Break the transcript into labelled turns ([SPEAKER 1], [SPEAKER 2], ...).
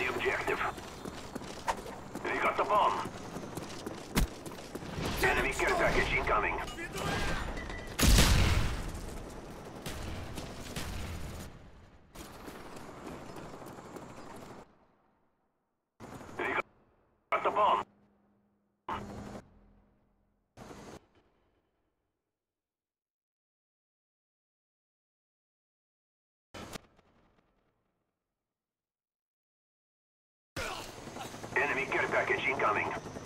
[SPEAKER 1] objective. They got the bomb. Enemy care package incoming. They got the bomb. Enemy care package incoming.